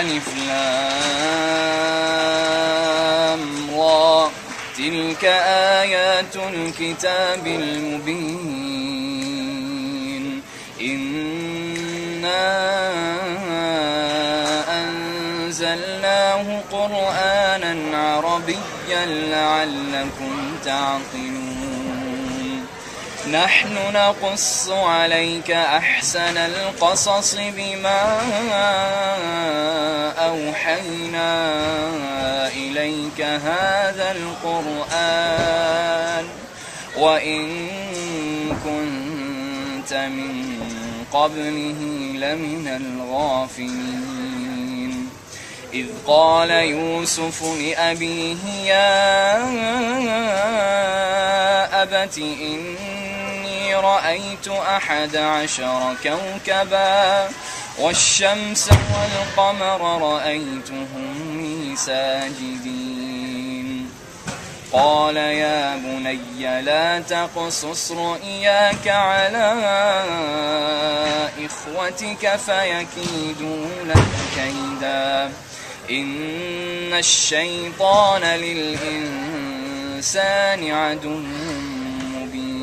ألف لام را تلك آيات الكتاب المبين. إنا أنزلناه قرآنا عربيا لعلكم تعقلون. نحن نقص عليك أحسن القصص بما أوحينا إليك هذا القرآن وإن كنت من قبله لمن الغافلين. إذ قال يوسف لأبيه يا أبت إني رأيت أحد عشر كوكبا والشمس والقمر رأيتهم ساجدين. قال يا بني لا تقصص رؤياك على إخوتك فيكيدوا لك كيدا. إن الشيطان للإنسان عدو مبين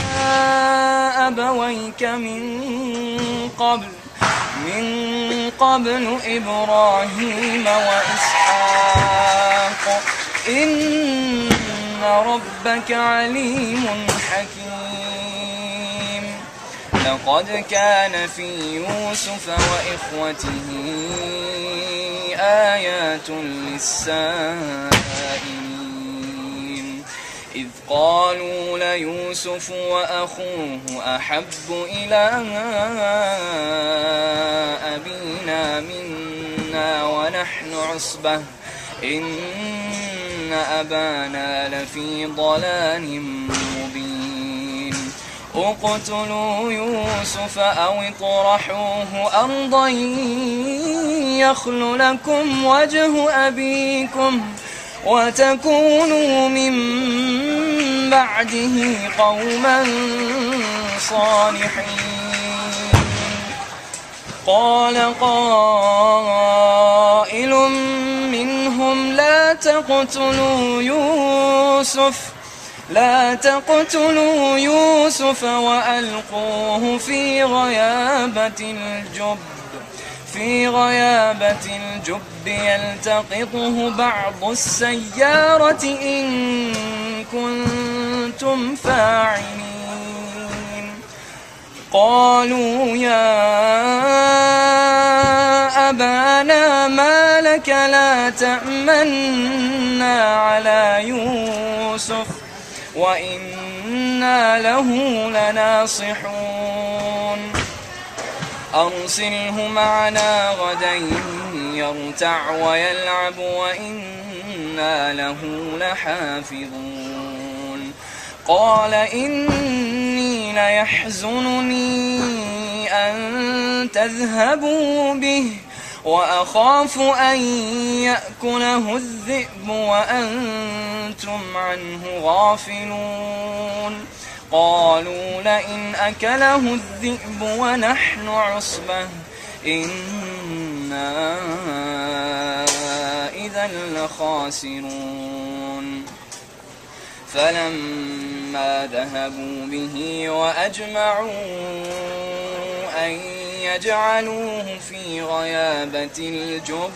أبويك من قبل من قبل إبراهيم وإسحاق. إن ربك عليم حكيم. لقد كان في يوسف وإخوته آيات للسائلين إذ قالوا ليوسف وأخوه أحب إلى أبينا منا ونحن عصبة. إن أبانا لفي ضلال مبين. اقتلوا يوسف أو اطرحوه أرضا يخل لكم وجه أبيكم وتكونوا من بعده قوما صالحين. قال قائل منهم لا تقتلوا يوسف لا تقتلوا يوسف وألقوه في غيابة الجب في غيابة الجب يلتقطه بعض السيارة إن كنتم فاعلين. قالوا يا أبانا ما لك لا تأمنا على يوسف وإنا له لناصحون. أرسله معنا غدا يرتع ويلعب وإنا له لحافظون. قال إني ليحزنني أن تذهبوا به وأخاف أن يأكله الذئب وأنتم عنه غافلون. قالوا لئن أكله الذئب ونحن عصبة إنا إذا لخاسرون. فلما ذهبوا به وأجمعوا أن يجعلوه في غيابة الجب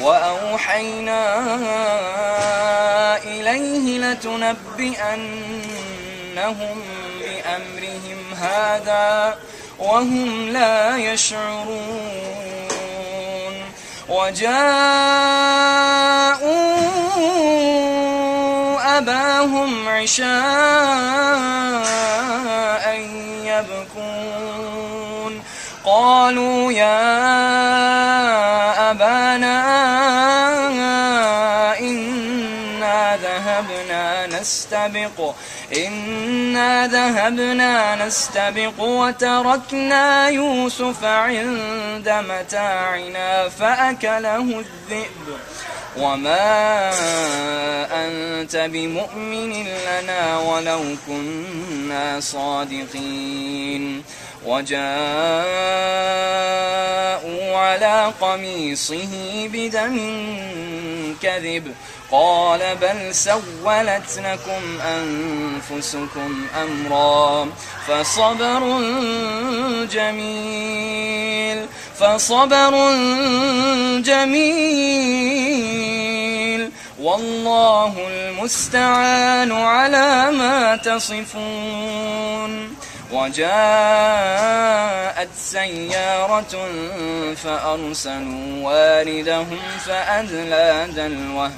وأوحينا إليه لتنبئنهم بأمرهم هذا وهم لا يشعرون. وجاءوا أباهم عشاء يبكون. قالوا يا أبانا إنا ذهبنا نستبق إنا ذهبنا نستبق وتركنا يوسف عند متاعنا فأكله الذئب. وما أنت بمؤمن لنا ولو كنا صادقين وجاءوا على قميصه بدم كذب قال بل سولت لكم أنفسكم أمرا فصبر جميل فصبر جميل والله المستعان على ما تصفون. وجاءت سيارة فأرسلوا واردهم فأدلى دلوه.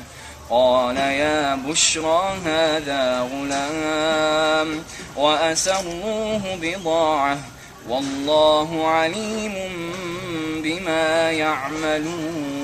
قال يا بشرى هذا غلام وأسروه بضاعة. والله عليم بما يعملون.